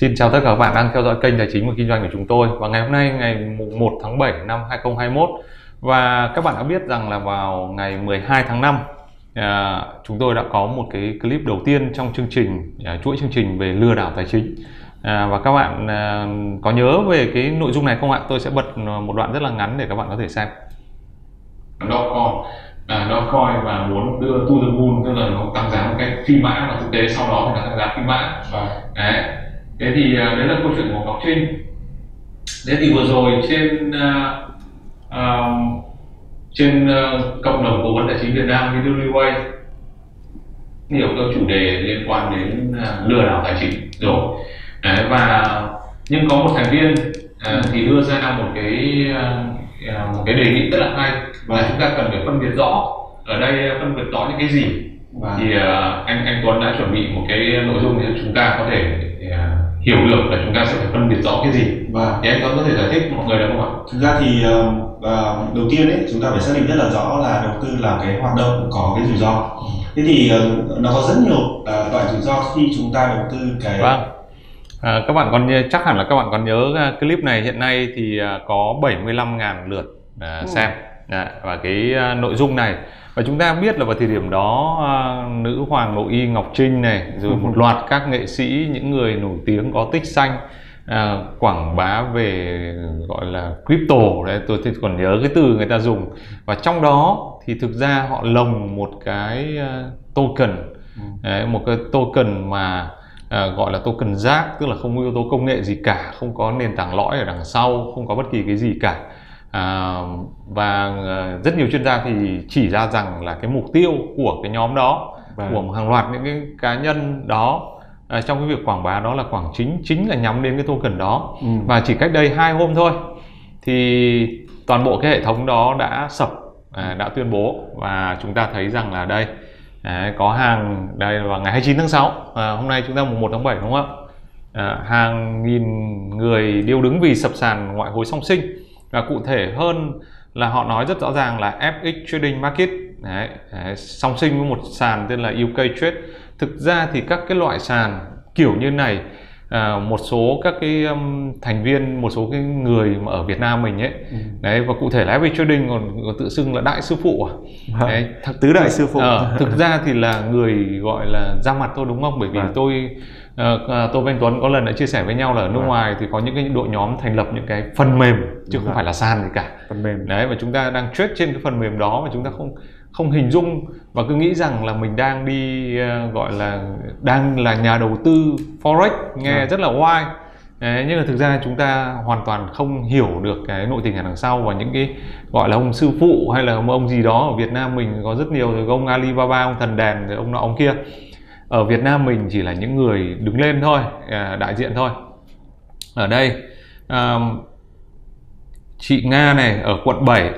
Xin chào tất cả các bạn đang theo dõi kênh tài chính và kinh doanh của chúng tôi. Và ngày hôm nay ngày 1 tháng 7 năm 2021 và các bạn đã biết rằng là vào ngày 12 tháng 5 à, chúng tôi đã có một cái clip đầu tiên trong chương trình à, chuỗi chương trình về lừa đảo tài chính. À, và các bạn à, có nhớ về cái nội dung này không ạ? Tôi sẽ bật một đoạn rất là ngắn để các bạn có thể xem. Dotcom à, Dotcoin và muốn đưa to the moon tức là nó tăng giá một cách phi mã và thực tế sau đó thì nó tăng giá phi mã. Và đấy thế thì à, đấy là câu chuyện của Ngọc Trinh thế thì vừa rồi trên uh, uh, trên uh, cộng đồng cố vấn tài chính Việt Nam WeWay nhiều các chủ đề liên quan đến uh, lừa đảo tài chính rồi. Đấy, và nhưng có một thành viên uh, thì đưa ra một cái uh, một cái đề nghị rất là hay và chúng ta cần phải phân biệt rõ. Ở đây phân biệt rõ những cái gì. Và thì uh, anh anh Tuấn đã chuẩn bị một cái nội dung để chúng ta có thể hiểu được là chúng ta sẽ phải phân biệt rõ cái gì và thì anh có thể giải thích mọi người được không ạ? Thực ra thì uh, đầu tiên ấy chúng ta phải xác định rất là rõ là đầu tư là cái hoạt động có cái rủi ro. Thế thì uh, nó có rất nhiều uh, loại rủi ro khi chúng ta đầu tư cái vâng. À, các bạn còn chắc hẳn là các bạn còn nhớ clip này hiện nay thì có 75.000 lượt uh, xem Đấy, và cái uh, nội dung này. Và chúng ta biết là vào thời điểm đó uh, nữ hoàng nội y ngọc trinh này rồi một loạt các nghệ sĩ những người nổi tiếng có tích xanh à, quảng bá về gọi là crypto. Đấy tôi còn nhớ cái từ người ta dùng. Và trong đó thì thực ra họ lồng một cái uh, token. Đấy, một cái token mà à, gọi là token rác tức là không có yếu tố công nghệ gì cả không có nền tảng lõi ở đằng sau không có bất kỳ cái gì cả à, và à, rất nhiều chuyên gia thì chỉ ra rằng là cái mục tiêu của cái nhóm đó vâng. của hàng loạt những cái cá nhân đó à, trong cái việc quảng bá đó là quảng chính chính là nhắm đến cái token đó ừ. và chỉ cách đây hai hôm thôi thì toàn bộ cái hệ thống đó đã sập à, đã tuyên bố và chúng ta thấy rằng là đây Đấy, có hàng đây vào ngày 29 tháng 6 à, hôm nay chúng ta mùng 1 tháng 7 đúng không ạ à, hàng nghìn người điêu đứng vì sập sàn ngoại hối song sinh và cụ thể hơn là họ nói rất rõ ràng là FX Trading Market đấy, đấy, song sinh với một sàn tên là UK Trade. Thực ra thì các cái loại sàn kiểu như này à, một số các cái um, thành viên một số cái người mà ở Việt Nam mình ấy ừ. đấy và cụ thể là FX Trading còn, còn tự xưng là đại sư phụ à vâng. đấy, thật, tứ đại sư phụ à, thực ra thì là người gọi là ra mặt thôi đúng không bởi vì à. tôi uh, Tô Văn Tuấn có lần đã chia sẻ với nhau là ở nước à. ngoài thì có những cái đội nhóm thành lập những cái phần mềm chứ đúng không phải là sàn gì cả phần mềm đấy và chúng ta đang trade trên cái phần mềm đó và chúng ta không không hình dung và cứ nghĩ rằng là mình đang đi uh, gọi là đang là nhà đầu tư forex nghe à. rất là oai. Đấy, nhưng mà thực ra chúng ta hoàn toàn không hiểu được cái nội tình ở đằng sau và những cái gọi là ông sư phụ hay là ông gì đó ở Việt Nam mình có rất nhiều rồi ông Alibaba ông thần đèn rồi ông nọ ông kia. Ở Việt Nam mình chỉ là những người đứng lên thôi à, đại diện thôi. Ở đây chị Nga này ở quận 7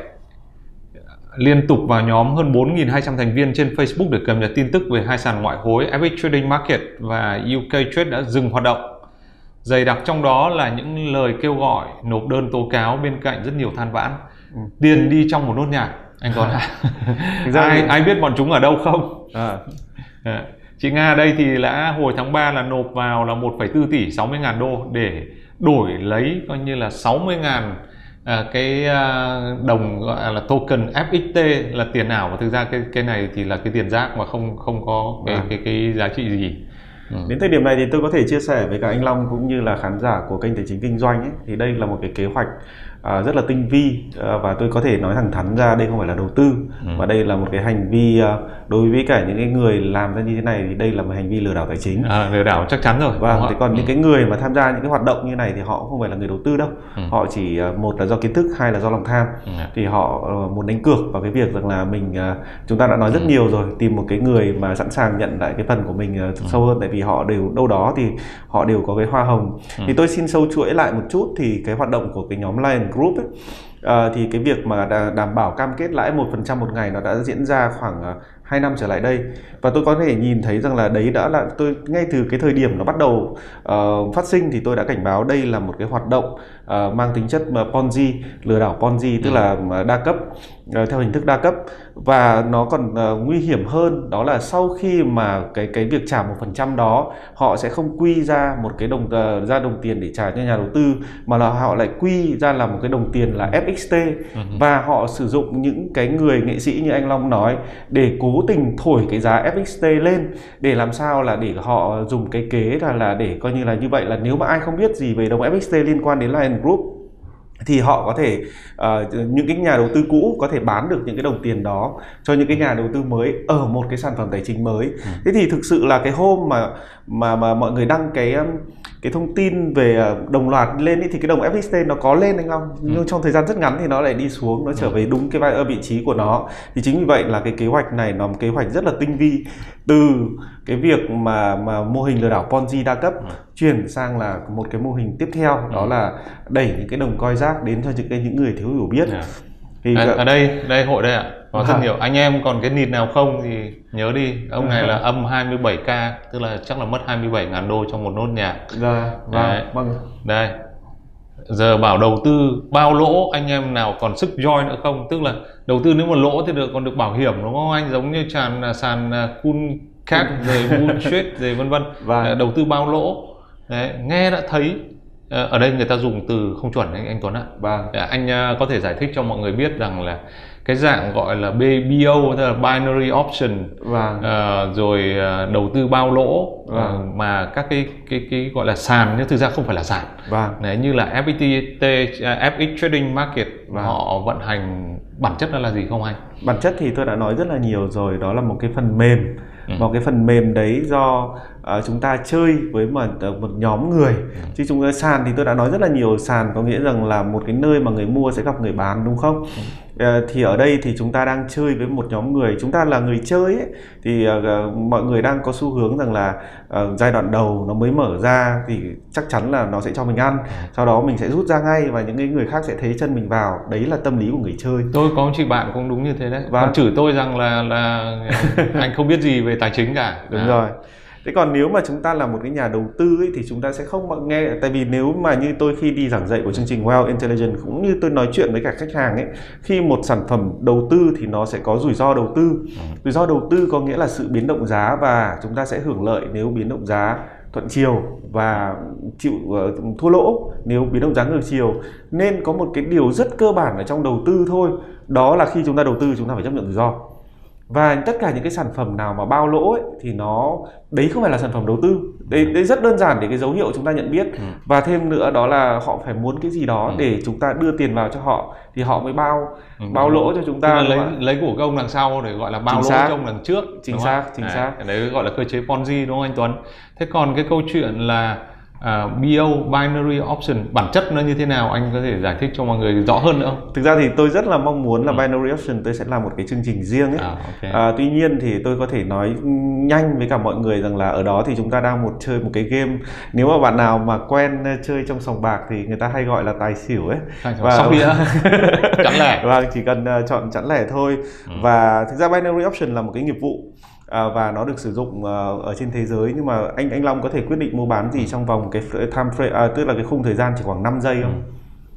liên tục vào nhóm hơn 4.200 thành viên trên Facebook để cập nhật tin tức về hai sàn ngoại hối FX Trading Market và UK Trade đã dừng hoạt động. Dày đặc trong đó là những lời kêu gọi nộp đơn tố cáo bên cạnh rất nhiều than vãn. Ừ. Tiền đi trong một nốt nhạc. Anh có ai ai biết bọn chúng ở đâu không? À. à. Chị Nga đây thì đã hồi tháng 3 là nộp vào là 1,4 tỷ 60 ngàn đô để đổi lấy coi như là 60 ngàn à, cái à, đồng gọi là token FXT là tiền ảo và thực ra cái cái này thì là cái tiền rác mà không không có cái à. cái, cái cái giá trị gì. Ừ. Đến thời điểm này thì tôi có thể chia sẻ với cả anh Long cũng như là khán giả của kênh tài chính kinh doanh ấy, thì đây là một cái kế hoạch à, rất là tinh vi à, và tôi có thể nói thẳng thắn ra đây không phải là đầu tư ừ. và đây là một cái hành vi à, đối với cả những cái người làm ra như thế này thì đây là một hành vi lừa đảo tài chính à, lừa đảo chắc chắn rồi vâng thế còn ừ. những cái người mà tham gia những cái hoạt động như này thì họ không phải là người đầu tư đâu ừ. họ chỉ một là do kiến thức hai là do lòng tham ừ. thì họ uh, muốn đánh cược vào cái việc rằng là mình chúng ta đã nói rất ừ. nhiều rồi tìm một cái người mà sẵn sàng nhận lại cái phần của mình ừ. sâu hơn tại vì họ đều đâu đó thì họ đều có cái hoa hồng ừ. thì tôi xin sâu chuỗi lại một chút thì cái hoạt động của cái nhóm Lion Group ấy, ờ, thì cái việc mà đảm bảo cam kết lãi một phần trăm một ngày nó đã diễn ra khoảng ờ, hai năm trở lại đây. Và tôi có thể nhìn thấy rằng là đấy đã là tôi ngay từ cái thời điểm nó bắt đầu uh, phát sinh thì tôi đã cảnh báo đây là một cái hoạt động uh, mang tính chất Ponzi lừa đảo Ponzi tức ừ. là đa cấp uh, theo hình thức đa cấp và nó còn uh, nguy hiểm hơn đó là sau khi mà cái cái việc trả một phần trăm đó họ sẽ không quy ra một cái đồng uh, ra đồng tiền để trả cho nhà đầu tư mà là họ lại quy ra là một cái đồng tiền là FXT ừ. và họ sử dụng những cái người nghệ sĩ như anh Long nói để cố tình thổi cái giá FXT lên để làm sao là để họ dùng cái kế là là để coi như là như vậy là nếu mà ai không biết gì về đồng FXT liên quan đến Lion Group thì họ có thể uh, những cái nhà đầu tư cũ có thể bán được những cái đồng tiền đó cho những cái nhà đầu tư mới ở một cái sản phẩm tài chính mới ừ. thế thì thực sự là cái hôm mà mà mà mọi người đăng cái cái thông tin về ờ, đồng loạt lên ý, thì cái đồng FXT nó có lên anh không ừ. nhưng trong thời gian rất ngắn thì nó lại đi xuống nó trở ừ. về đúng cái vai vị trí của nó thì chính vì vậy là cái kế hoạch này nó một kế hoạch rất là tinh vi từ cái việc mà mà mô hình lừa đảo Ponzi đa cấp ừ. chuyển sang là một cái mô hình tiếp theo đó ừ. là đẩy những cái đồng coi rác đến cho những cái những người thiếu hiểu biết yeah. Dạ. thì à, ở đây đây hội đây ạ có rất nhiều. Anh em còn cái nịt nào không thì nhớ đi. Ông này là âm 27k tức là chắc là mất 27 ngàn đô trong một nốt nhạc. Dạ vâng vâng. Đây. Giờ bảo đầu tư bao lỗ anh em nào còn sức join nữa không? Tức là đầu tư nếu mà lỗ thì được còn được bảo hiểm đúng không anh? Giống như tràn à, sàn à, cool cat rồi bullshit rồi vân vân. Vâng. đầu tư bao lỗ. Đấy, nghe đã thấy ờ, ở đây người ta dùng từ không chuẩn anh anh Tuấn ạ. Vâng. Anh à, có thể giải thích cho mọi người biết rằng là cái dạng gọi là BBO tức là binary option vâng. uh, rồi uh, đầu tư bao lỗ vâng. uh, mà các cái cái cái gọi là sàn nhưng thực ra không phải là sàn vâng. Đấy, như là FPT uh, FX Trading Market vâng. họ vận hành bản chất nó là gì không anh? Bản chất thì tôi đã nói rất là nhiều rồi đó là một cái phần mềm ừ. và cái phần mềm đấy do uh, chúng ta chơi với một một nhóm người. Ừ. chứ chúng ta sàn thì tôi đã nói rất là nhiều sàn có nghĩa rằng là một cái nơi mà người mua sẽ gặp người bán đúng không? Ừ. Ờ, thì ở đây thì chúng ta đang chơi với một nhóm người. Chúng ta là người chơi ấy, thì uh, mọi người đang có xu hướng rằng là uh, giai đoạn đầu nó mới mở ra thì chắc chắn là nó sẽ cho mình ăn. Sau đó mình sẽ rút ra ngay và những cái người khác sẽ thấy chân mình vào. Đấy là tâm lý của người chơi. Tôi có một chị bạn cũng đúng như thế đấy. Và vâng. chửi tôi rằng là là anh không biết gì về tài chính cả. Đúng à. rồi thế còn nếu mà chúng ta là một cái nhà đầu tư ấy, thì chúng ta sẽ không nghe. Tại vì nếu mà như tôi khi đi giảng dạy của chương trình Well Intelligence cũng như tôi nói chuyện với cả khách hàng ấy khi một sản phẩm đầu tư thì nó sẽ có rủi ro đầu tư. Ừ. rủi ro đầu tư có nghĩa là sự biến động giá và chúng ta sẽ hưởng lợi nếu biến động giá thuận chiều và chịu uh, thua lỗ nếu biến động giá ngược chiều. Nên có một cái điều rất cơ bản ở trong đầu tư thôi đó là khi chúng ta đầu tư chúng ta phải chấp nhận rủi ro và tất cả những cái sản phẩm nào mà bao lỗ ấy, thì nó đấy không phải là sản phẩm đầu tư. Đấy đấy rất đơn giản để cái dấu hiệu chúng ta nhận biết. Ừ. và thêm nữa đó là họ phải muốn cái gì đó ừ. để chúng ta đưa tiền vào cho họ thì họ mới bao ừ. bao lỗ cho chúng ta lấy lấy của công đằng sau để gọi là bao chính lỗ cho ông đằng trước chính xác chính à, xác. đấy gọi là cơ chế ponzi đúng không anh Tuấn? Thế còn cái câu chuyện là uh, à, BO binary option bản chất nó như thế nào anh có thể giải thích cho mọi người rõ hơn nữa không? Thực ra thì tôi rất là mong muốn là ừ. binary option tôi sẽ làm một cái chương trình riêng ấy. À, okay. uh, tuy nhiên thì tôi có thể nói nhanh với cả mọi người rằng là ở đó thì chúng ta đang một chơi một cái game nếu mà bạn nào mà quen chơi trong sòng bạc thì người ta hay gọi là tài xỉu ấy. và sóc đĩa. chẵn lẻ. Vâng, chỉ cần uh, chọn chẵn lẻ thôi. Ừ. Và thực ra binary option là một cái nghiệp vụ à, và nó được sử dụng uh, ở trên thế giới nhưng mà anh anh Long có thể quyết định mua bán gì trong vòng cái time frame à, tức là cái khung thời gian chỉ khoảng 5 giây không? Ừ.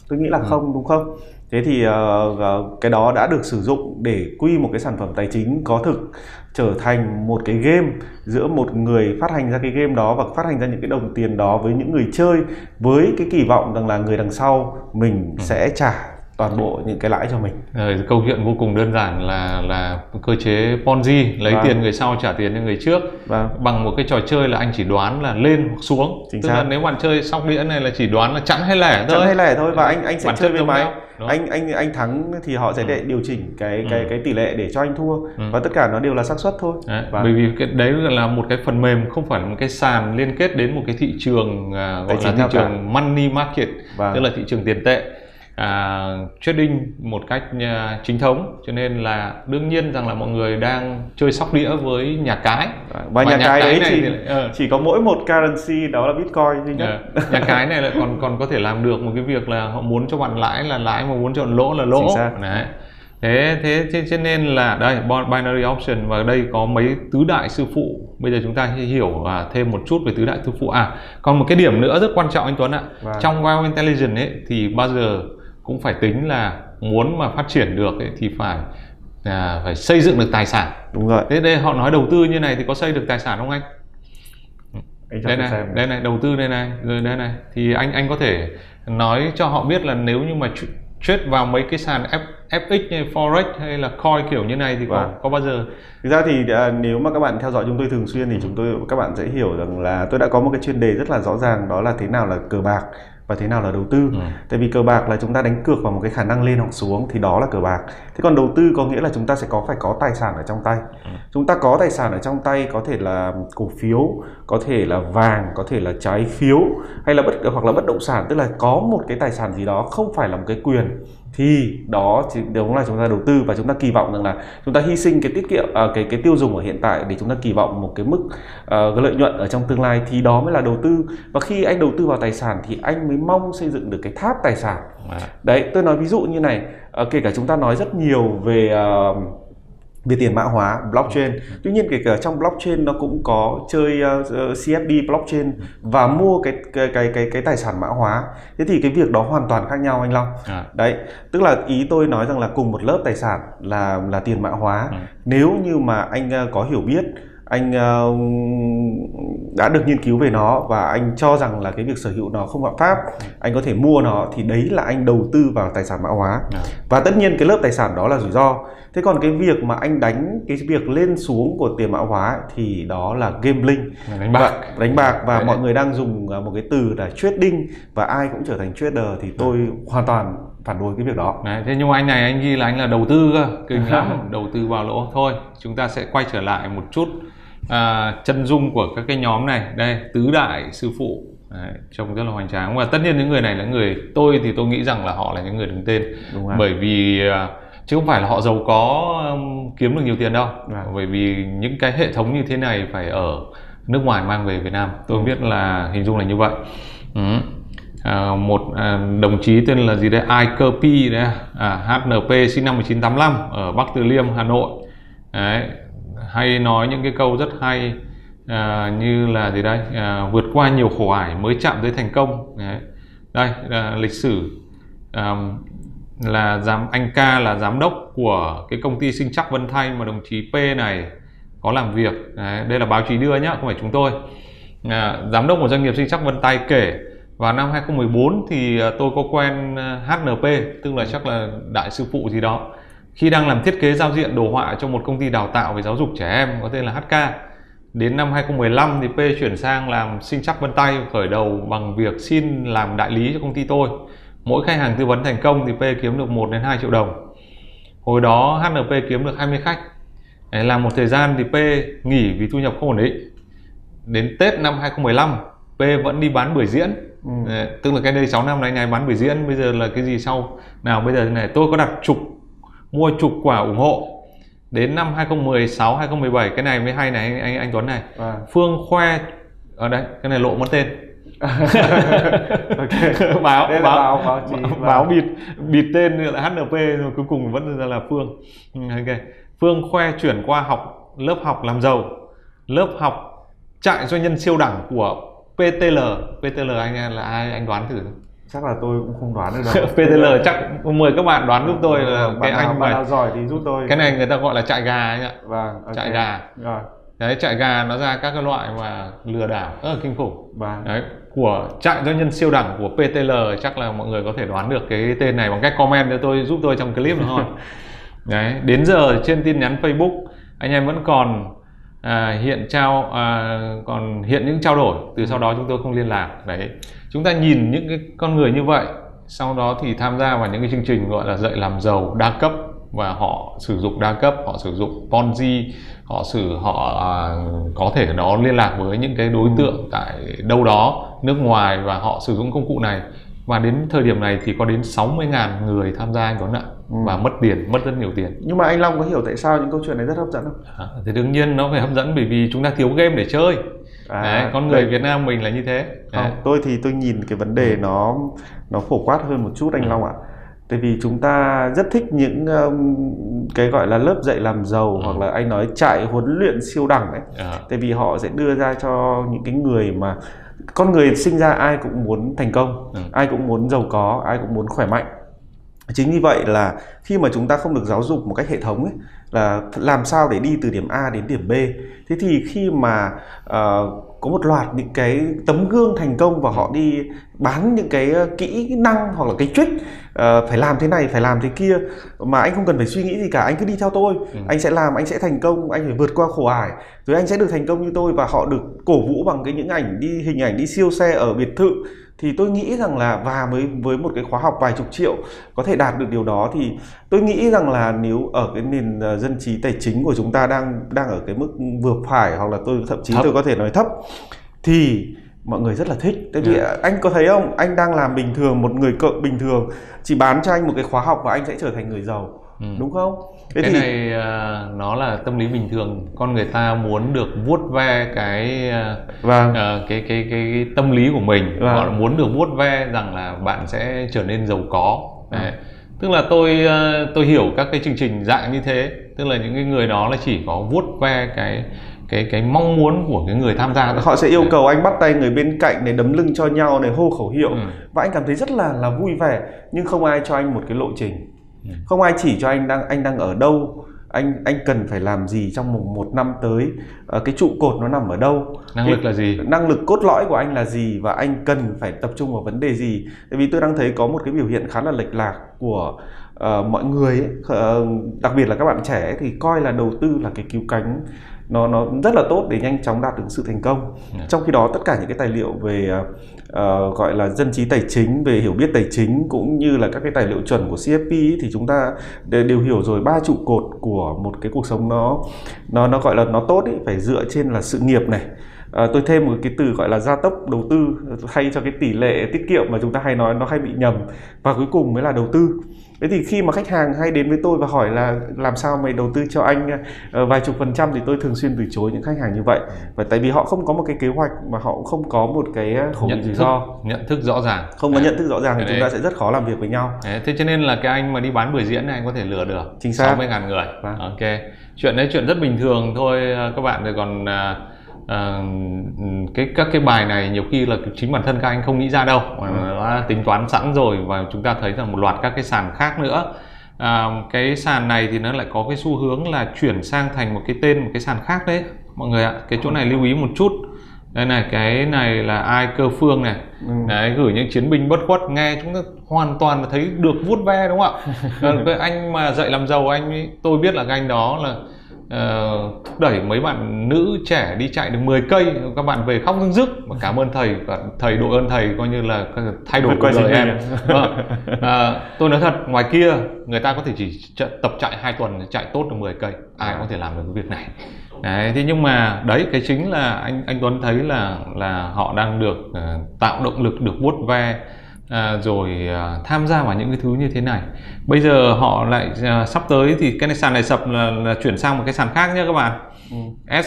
Tôi nghĩ là ừ. không đúng không? Thế thì uh, cái đó đã được sử dụng để quy một cái sản phẩm tài chính có thực trở thành một cái game giữa một người phát hành ra cái game đó và phát hành ra những cái đồng tiền đó với những người chơi với cái kỳ vọng rằng là người đằng sau mình ừ. sẽ trả toàn bộ những cái lãi cho mình. Rồi, câu chuyện vô cùng đơn giản là là cơ chế Ponzi lấy vâng. tiền người sau trả tiền cho người trước vâng. bằng một cái trò chơi là anh chỉ đoán là lên hoặc xuống. Chính Tức xác. là nếu bạn chơi sóc đĩa này là chỉ đoán là chẵn hay lẻ thôi. Chẵn hay lẻ thôi và anh anh sẽ Bản chơi với máy. Anh anh anh thắng thì họ sẽ ừ. để điều chỉnh cái ừ. cái cái tỷ lệ để cho anh thua ừ. và tất cả nó đều là xác suất thôi. Đấy, và... Bởi vì cái đấy là một cái phần mềm không phải là một cái sàn liên kết đến một cái thị trường uh, gọi là thị trường cả. money market vâng. tức là thị trường tiền tệ à, trading một cách uh, chính thống. Cho nên là đương nhiên rằng là mọi người đang chơi sóc đĩa với nhà cái. Và, và nhà, nhà cái, cái đấy chỉ, thì, uh, chỉ có mỗi một currency đó là bitcoin duy nhất. Uh, nhà cái này lại còn còn có thể làm được một cái việc là họ muốn cho bạn lãi là lãi mà muốn cho bạn lỗ là lỗ. Đấy. Thế thế thế cho nên là đây binary option. Và đây có mấy tứ đại sư phụ. Bây giờ chúng ta hiểu à, thêm một chút về tứ đại sư phụ. À còn một cái điểm nữa rất quan trọng anh Tuấn ạ. Vâng. trong Wow Intelligence ấy thì bao giờ cũng phải tính là muốn mà phát triển được ấy, thì phải à, phải xây dựng được tài sản. Đúng rồi. Thế đây họ nói đầu tư như này thì có xây được tài sản không anh? Anh đây này xem. đây này đầu tư đây này rồi đây này. Thì anh anh có thể nói cho họ biết là nếu như mà trade vào mấy cái sàn F, FX hay Forex hay là coin kiểu như này thì có vâng. có bao giờ? Thực ra thì à, nếu mà các bạn theo dõi chúng tôi thường xuyên thì chúng tôi các bạn sẽ hiểu rằng là tôi đã có một cái chuyên đề rất là rõ ràng đó là thế nào là cờ bạc và thế nào là đầu tư? Ừ. tại vì cờ bạc là chúng ta đánh cược vào một cái khả năng lên hoặc xuống thì đó là cờ bạc. Thế còn đầu tư có nghĩa là chúng ta sẽ có phải có tài sản ở trong tay. Ừ. chúng ta có tài sản ở trong tay có thể là cổ phiếu có thể là vàng có thể là trái phiếu hay là bất hoặc là bất động sản. Tức là có một cái tài sản gì đó không phải là một cái quyền thì đó thì đúng là chúng ta đầu tư và chúng ta kỳ vọng rằng là chúng ta hy sinh cái tiết kiệm à, cái cái tiêu dùng ở hiện tại để chúng ta kỳ vọng một cái mức uh, cái lợi nhuận ở trong tương lai thì đó mới là đầu tư và khi anh đầu tư vào tài sản thì anh mới mong xây dựng được cái tháp tài sản à. đấy tôi nói ví dụ như này uh, kể cả chúng ta nói rất nhiều về uh, về tiền mã hóa blockchain. Tuy nhiên kể cả trong blockchain nó cũng có chơi uh, ờ, CFD blockchain và mua cái cái cái cái cái tài sản mã hóa. Thế thì cái việc đó hoàn toàn khác nhau anh Long. À. Đấy, tức là ý tôi nói rằng là cùng một lớp tài sản là là tiền mã hóa. À. Nếu như mà anh uh, có hiểu biết anh uh, đã được nghiên cứu về nó và anh cho rằng là cái việc sở hữu nó không phạm pháp anh có thể mua nó thì đấy là anh đầu tư vào tài sản mã hóa. À. và tất nhiên cái lớp tài sản đó là rủi ro. Thế còn cái việc mà anh đánh cái việc lên xuống của tiền mã hóa thì đó là gambling. Đánh bạc. Và, đánh bạc và đấy. mọi người đang dùng à, một cái từ là trading và ai cũng trở thành trader thì tôi à. hoàn toàn phản đối cái việc đó. Đấy, thế nhưng mà anh này anh ghi là anh là đầu tư cơ kinh lắm đầu tư vào lỗ. Thôi chúng ta sẽ quay trở lại một chút à, chân dung của các cái nhóm này đây tứ đại sư phụ Đấy, trông rất là hoành tráng. Và tất nhiên những người này là người tôi thì tôi nghĩ rằng là họ là những người đứng tên. Bởi vì à, chứ không phải là họ giàu có kiếm được nhiều tiền đâu. À. bởi vì những cái hệ thống như thế này phải ở nước ngoài mang về Việt Nam. Tôi ừ. biết là hình dung là như vậy. Ừ. à, một à, đồng chí tên là gì đấy Ai Cơ Pi đấy à, HNP sinh năm 1985 ở Bắc Từ Liêm Hà Nội. Đấy, hay nói những cái câu rất hay à, như là gì đây? À, vượt qua nhiều khổ ải mới chạm tới thành công. Đấy. đây à, lịch sử à, là giám anh ca là giám đốc của cái công ty sinh chắc Vân Thanh mà đồng chí P này có làm việc. Đấy, đây là báo chí đưa nhá không phải chúng tôi. À, giám đốc của doanh nghiệp sinh chắc Vân Tay kể vào năm 2014 thì à, tôi có quen à, HNP tức là chắc là đại sư phụ gì đó khi đang làm thiết kế giao diện đồ họa cho một công ty đào tạo về giáo dục trẻ em có tên là HK. Đến năm 2015 thì P chuyển sang làm sinh chắc vân tay khởi đầu bằng việc xin làm đại lý cho công ty tôi. Mỗi khách hàng tư vấn thành công thì P kiếm được 1 đến 2 triệu đồng. Hồi đó HNP kiếm được 20 khách. Làm một thời gian thì P nghỉ vì thu nhập không ổn định. Đến Tết năm 2015 P vẫn đi bán buổi diễn ừ. tức là cái đây 6 năm này ngày bán buổi diễn bây giờ là cái gì sau nào bây giờ này tôi có đặt trục mua chục quả ủng hộ. Đến năm 2016 2017 cái này mới hay này anh anh, anh Tuấn này. À. Phương khoe ở đây cái này lộ mất tên. Báo báo báo báo, báo, báo bịt bịt tên là HNP rồi cuối cùng vẫn ra là Phương. Ừ, ok. Phương khoe chuyển qua học lớp học làm giàu. Lớp học trại doanh nhân siêu đẳng của PTL PTL anh là ai? Anh đoán thử chắc là tôi cũng không đoán được đâu. PTL chắc mời các bạn đoán giúp tôi là bạn cái nào, anh nào giỏi thì giúp tôi. cái này người ta gọi là chạy gà anh ạ. Vâng okay. chạy gà. Rồi. Đấy chạy gà nó ra các cái loại mà lừa đảo. Rất là kinh khủng. Vâng. đấy của trại doanh nhân siêu đẳng của PTL chắc là mọi người có thể đoán được cái tên này bằng cách comment cho tôi giúp tôi trong clip nữa thôi. Đấy đến giờ trên tin nhắn Facebook anh em vẫn còn à, hiện trao à, còn hiện những trao đổi từ sau đó chúng tôi không liên lạc đấy. Chúng ta nhìn những cái con người như vậy sau đó thì tham gia vào những cái chương trình gọi là dạy làm giàu đa cấp và họ sử dụng đa cấp họ sử dụng ponzi họ sử họ à, có thể đó liên lạc với những cái đối tượng tại đâu đó nước ngoài và họ sử dụng công cụ này. Và đến thời điểm này thì có đến 60.000 người tham gia anh Tuấn ạ. ừ. Và mất tiền mất rất nhiều tiền nhưng mà anh Long có hiểu tại sao những câu chuyện này rất hấp dẫn không? À, thì đương nhiên nó phải hấp dẫn bởi vì chúng ta thiếu game để chơi à, đấy, con người đấy. Việt Nam mình là như thế không, tôi thì tôi nhìn cái vấn đề nó nó phổ quát hơn một chút anh ừ. Long ạ tại vì chúng ta rất thích những um, cái gọi là lớp dạy làm giàu ừ. hoặc là anh nói trại huấn luyện siêu đẳng đấy à. tại vì họ sẽ đưa ra cho những cái người mà con người sinh ra ai cũng muốn thành công ừ. ai cũng muốn giàu có ai cũng muốn khỏe mạnh chính vì vậy là khi mà chúng ta không được giáo dục một cách hệ thống ấy là làm sao để đi từ điểm A đến điểm B? Thế thì khi mà uh, có một loạt những cái tấm gương thành công và họ đi bán những cái ờ, kỹ năng hoặc là cái trick uh, phải làm thế này phải làm thế kia mà anh không cần phải suy nghĩ gì cả anh cứ đi theo tôi. Ừ. anh sẽ làm anh sẽ thành công anh phải vượt qua khổ ải rồi anh sẽ được thành công như tôi và họ được cổ vũ bằng cái những ảnh đi hình ảnh đi siêu xe ở biệt thự thì tôi nghĩ rằng là và với với một cái khóa học vài chục triệu có thể đạt được điều đó thì tôi nghĩ rằng là nếu ở cái nền ờ, dân trí tài chính của chúng ta đang đang ở cái mức vừa phải hoặc là tôi thậm chí thấp. tôi có thể nói thấp thì mọi người rất là thích tại vì yeah. anh có thấy không anh đang làm bình thường một người cợ bình thường chỉ bán cho anh một cái khóa học và anh sẽ trở thành người giàu ừ. đúng không Thế cái thì... này uh, nó là tâm lý bình thường con người ta muốn được vuốt ve cái uh, vâng. uh, cái, cái cái cái tâm lý của mình vâng. họ muốn được vuốt ve rằng là bạn sẽ trở nên giàu có vâng. Đấy. tức là tôi uh, tôi hiểu các cái chương trình dạng như thế tức là những cái người đó là chỉ có vuốt ve cái cái cái mong muốn của cái người tham gia thôi. họ sẽ yêu cầu anh bắt tay người bên cạnh để đấm lưng cho nhau để hô khẩu hiệu ừ. và anh cảm thấy rất là là vui vẻ nhưng không ai cho anh một cái lộ trình. Không ai chỉ cho anh đang anh đang ở đâu anh anh cần phải làm gì trong một, một năm tới? À, cái trụ cột nó nằm ở đâu? Năng lực là gì? năng lực cốt lõi của anh là gì? Và anh cần phải tập trung vào vấn đề gì? Tại vì tôi đang thấy có một cái biểu hiện khá là lệch lạc của uh, mọi người ấy, uh, đặc biệt là các bạn trẻ ấy, thì coi là đầu tư là cái cứu cánh nó nó rất là tốt để nhanh chóng đạt được sự thành công. Yeah. Dạ. trong khi đó tất cả những cái tài liệu về uh, Ờ, gọi là dân trí tài chính về hiểu biết tài chính cũng như là các cái tài liệu chuẩn của CFP ấy, thì chúng ta đều hiểu rồi ba trụ cột của một cái cuộc sống nó nó nó gọi là nó tốt ấy, phải dựa trên là sự nghiệp này. À, tôi thêm một cái từ gọi là gia tốc đầu tư hay cho cái tỷ lệ tiết kiệm mà chúng ta hay nói nó hay bị nhầm và cuối cùng mới là đầu tư thế thì khi mà khách hàng hay đến với tôi và hỏi là làm sao mày đầu tư cho anh uh, vài chục phần trăm thì tôi thường xuyên từ chối những khách hàng như vậy. Và tại vì họ không có một cái kế hoạch mà họ cũng không có một cái khẩu nhận rủi ro. nhận thức rõ ràng. Không có nhận thức rõ ràng thì chúng ta sẽ rất khó làm việc với nhau. Thế cho nên là cái anh mà đi bán buổi diễn này anh có thể lừa được chính xác. 60 ngàn người. Vâng. ok. Chuyện đấy chuyện rất bình thường thôi các bạn rồi còn uh, uh, cái các cái bài này nhiều khi là chính bản thân các anh không nghĩ ra đâu. Mà ừ. đã tính toán sẵn rồi và chúng ta thấy rằng một loạt các cái sàn khác nữa. À, cái sàn này thì nó lại có cái xu hướng là chuyển sang thành một cái tên một cái sàn khác đấy mọi người ạ. Cái chỗ này lưu ý một chút. Đây này cái này là ai cơ phương này. Ừ. đấy gửi những chiến binh bất khuất nghe chúng ta hoàn toàn thấy được vuốt ve đúng không ạ? Cái anh mà dạy làm giàu anh tôi biết là cái anh đó là uh, thúc đẩy mấy bạn nữ trẻ đi chạy được 10 cây các bạn về khóc rưng rức. Và cảm ơn thầy và thầy đội ơn thầy coi như là thay đổi cuộc đời em. vâng. uh, tôi nói thật ngoài kia người ta có thể chỉ tập chạy hai tuần chạy tốt được 10 cây. Ai có thể làm được cái việc này. Đấy thế nhưng mà đấy cái chính là anh anh Tuấn thấy là là họ đang được uh, tạo động lực được vuốt ve à, rồi à, tham gia vào những cái thứ như thế này. Bây giờ họ lại à, sắp tới thì cái này sàn này sập là, là chuyển sang một cái sàn khác nhé các bạn. Ừ.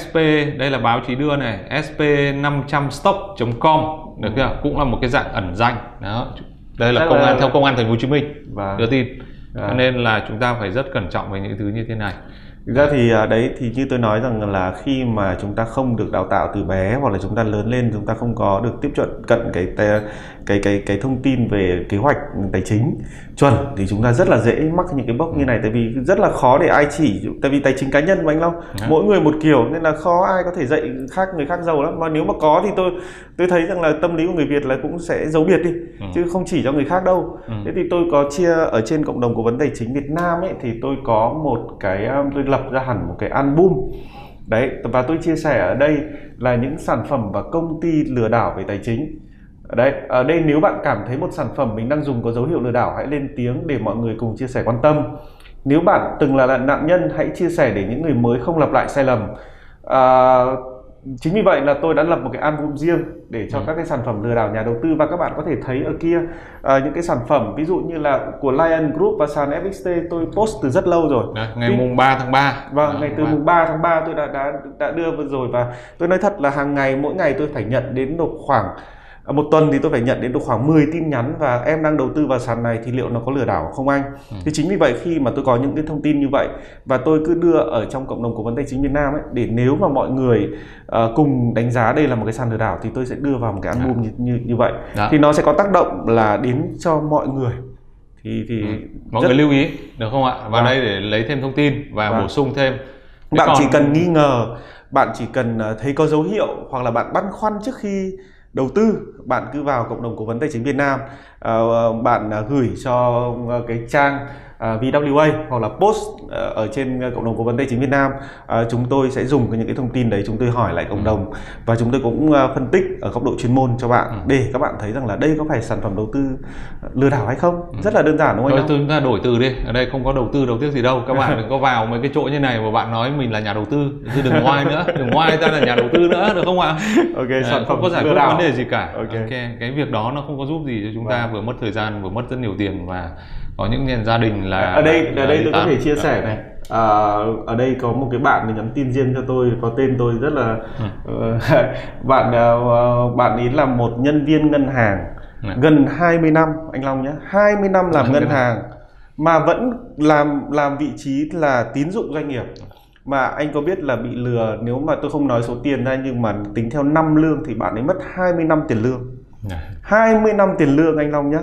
SP đây là báo chí đưa này SP 500 stock.com được chưa? Cũng là một cái dạng ẩn danh. Đó. Đây là công an theo công an thành phố Hồ Chí Minh và đưa tin. Cho nên là chúng ta phải rất cẩn trọng về những thứ như thế này thực ra thì à, đấy thì như tôi nói rằng là khi mà chúng ta không được đào tạo từ bé hoặc là chúng ta lớn lên chúng ta không có được tiếp cận cận cái cái cái cái thông tin về kế hoạch tài chính chuẩn thì chúng ta rất là dễ mắc những cái bốc như này tại vì rất là khó để ai chỉ tại vì tài chính cá nhân mà anh Long ừ. mỗi người một kiểu nên là khó ai có thể dạy khác người khác giàu lắm mà nếu mà có thì tôi tôi thấy rằng là tâm lý của người Việt là cũng sẽ giấu biệt đi ừ. chứ không chỉ cho người khác đâu. Ừ. thế thì tôi có chia ở trên cộng đồng cố vấn tài chính Việt Nam ấy thì tôi có một cái um, tôi lập ra hẳn một cái album. Đấy và tôi chia sẻ ở đây là những sản phẩm và công ty lừa đảo về tài chính. Đấy ở đây nếu bạn cảm thấy một sản phẩm mình đang dùng có dấu hiệu lừa đảo hãy lên tiếng để mọi người cùng chia sẻ quan tâm. Nếu bạn từng là nạn nhân hãy chia sẻ để những người mới không lặp lại sai lầm. À, chính vì vậy là tôi đã lập một cái album riêng để cho ừ. các cái sản phẩm lừa đảo nhà đầu tư. Và các bạn có thể thấy ở kia à, những cái sản phẩm ví dụ như là của Lion Group và sàn FXT tôi post từ rất lâu rồi. Đấy, ngày mùng 3 tháng 3 vâng à, ngày từ mùng 3 tháng 3 tôi đã đã đã đưa vừa rồi. Và tôi nói thật là hàng ngày mỗi ngày tôi phải nhận đến nộp khoảng một tuần thì tôi phải nhận đến được khoảng 10 tin nhắn và em đang đầu tư vào sàn này thì liệu nó có lừa đảo không anh? Ừ. Thì chính vì vậy khi mà tôi có những cái thông tin như vậy và tôi cứ đưa ở trong cộng đồng cố vấn tài chính Việt Nam ấy để nếu mà mọi người uh, cùng đánh giá đây là một cái sàn lừa đảo thì tôi sẽ đưa vào một cái album dạ. như như, như vậy. Đó. Thì nó sẽ có tác động là đến cho mọi người thì thì ừ. mọi rất... người lưu ý được không ạ vào vâng. đây để lấy thêm thông tin và vâng. bổ sung thêm Thế bạn còn... chỉ cần nghi ngờ bạn chỉ cần ờ, thấy có dấu hiệu hoặc là bạn băn khoăn trước khi đầu tư, bạn cứ vào cộng đồng cố vấn tài chính Việt Nam. Ờ, bạn à, gửi cho ờ, cái trang VWA hoặc là post uh, ở trên cộng đồng cố vấn tài chính Việt Nam chúng tôi sẽ dùng những cái thông tin đấy chúng tôi hỏi lại cộng đồng và chúng tôi cũng phân tích ở góc độ chuyên môn cho bạn ừ. để các bạn thấy rằng là đây có phải sản phẩm đầu tư lừa đảo hay không ừ. rất là đơn giản đúng không anh? Chúng ta đổi từ đi ở đây không có đầu tư đầu tư gì đâu các bạn đừng có vào mấy cái chỗ như này mà bạn nói mình là nhà đầu tư chứ đừng ngoai nữa đừng ngoai ra là nhà đầu tư nữa được không ạ? Ok sản phẩm không có giải quyết vấn đề gì cả. Okay. ok cái việc đó nó không có giúp gì cho chúng ta vâng. vừa mất thời gian vừa mất rất nhiều tiền và có những gia đình là ở đây ở đây tôi có thể chia sẻ này. À, ở đây có một cái bạn nhắn tin riêng cho tôi có tên tôi rất là ừ. bạn uh, bạn ấy là một nhân viên ngân hàng ừ. gần 20 năm anh Long nhé 20 năm làm ngân hàng mà vẫn làm làm vị trí là tín dụng doanh nghiệp. Mà anh có biết là bị lừa nếu mà tôi không nói số tiền ra nhưng mà tính theo năm lương thì bạn ấy mất 20 năm tiền lương. 20 năm tiền lương anh Long nhé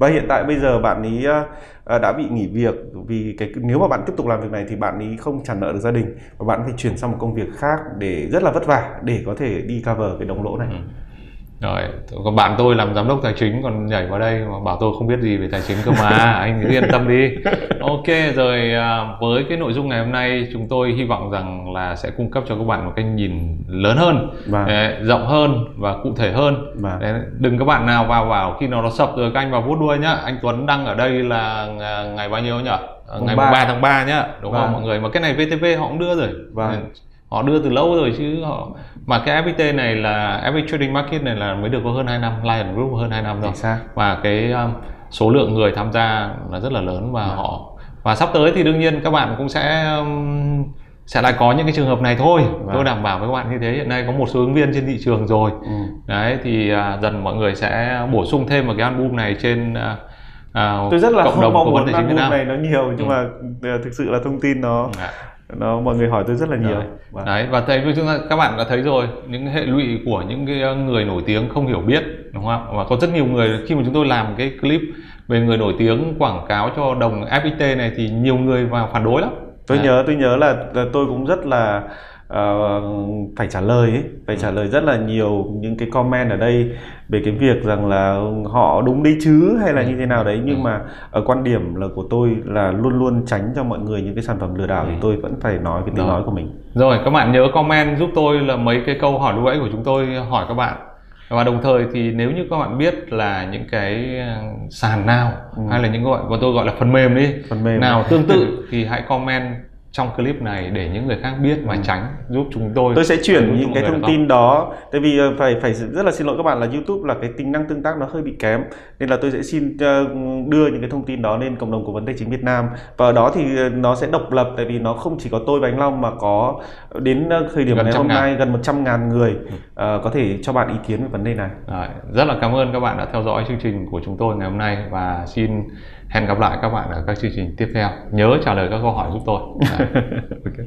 và hiện tại bây giờ bạn ấy ờ, ờ, đã bị nghỉ việc vì cái, nếu mà bạn tiếp tục làm việc này thì bạn ấy không trả nợ được gia đình và bạn phải chuyển sang một công việc khác để rất là vất vả để có thể đi cover cái đồng lỗ này. Ừ rồi còn bạn tôi làm giám đốc tài chính còn nhảy vào đây mà bảo tôi không biết gì về tài chính cơ mà anh cứ yên tâm đi. Ok rồi à, với cái nội dung ngày hôm nay chúng tôi hy vọng rằng là sẽ cung cấp cho các bạn một cái nhìn lớn hơn vâng. rộng hơn và cụ thể hơn. Vâng. đừng các bạn nào vào vào khi nào nó sập rồi các anh vào vuốt đuôi nhá. Anh Tuấn đăng ở đây là ngày bao nhiêu nhỉ ngày 3. 3 tháng 3 nhá. Đúng vâng. không mọi người mà cái này VTV họ cũng đưa rồi. Vâng họ đưa từ lâu rồi chứ họ mà cái FPT này là FPT Trading Market này là mới được có hơn 2 năm Lion Group hơn 2 năm rồi và cái um, số lượng người tham gia là rất là lớn và à. họ và sắp tới thì đương nhiên các bạn cũng sẽ um, sẽ lại có những cái trường hợp này thôi vâng. tôi đảm bảo với các bạn như thế hiện nay có một số ứng viên trên thị trường rồi ừ. đấy thì uh, dần mọi người sẽ bổ sung thêm vào cái album này trên uh, uh, tôi rất là cộng đồng mong muốn album này nó nhiều nhưng ừ. mà uh, thực sự là thông tin nó à nó mọi người hỏi tôi rất là nhiều. Và... đấy và thấy chúng ta các bạn đã thấy rồi những hệ lụy của những cái ờ, người nổi tiếng không hiểu biết đúng không và có rất nhiều người khi mà chúng tôi làm cái clip về người nổi tiếng quảng cáo cho đồng FPT này thì nhiều người vào phản đối lắm. Tôi đấy. nhớ tôi nhớ là, là tôi cũng rất là uh, phải trả lời ấy, phải trả lời rất là nhiều những cái comment ở đây về cái việc rằng là họ đúng đấy chứ hay là như thế nào đấy. Nhưng ừ. mà ở quan điểm là của tôi là luôn luôn tránh cho mọi người những cái sản phẩm lừa đảo thì ừ. tôi vẫn phải nói cái tiếng nói của mình. Rồi các bạn nhớ comment giúp tôi là mấy cái câu hỏi lúc nãy của chúng tôi hỏi các bạn. Và đồng thời thì nếu như các bạn biết là những cái ờ, sàn nào ừ. hay là những gọi của tôi gọi là phần mềm đi phần mềm. nào tương tự thì hãy comment trong clip này để những người khác biết và ừ. tránh giúp chúng tôi tôi sẽ chuyển những cái thông tin đó tại vì ờ, phải phải rất là xin lỗi các bạn là YouTube là cái tính năng tương tác nó hơi bị kém nên là tôi sẽ xin ờ, đưa những cái thông tin đó lên cộng đồng của vấn đề chính Việt Nam và ở đó thì ờ, nó sẽ độc lập tại vì nó không chỉ có tôi và anh Long mà có đến thời điểm gần ngày hôm ngàn. nay gần 100 ngàn người ừ. uh, có thể cho bạn ý kiến về vấn đề này Rồi, rất là cảm ơn các bạn đã theo dõi chương trình của chúng tôi ngày hôm nay và xin hẹn gặp lại các bạn ở các chương trình tiếp theo. Nhớ trả lời các câu hỏi giúp tôi. Okay.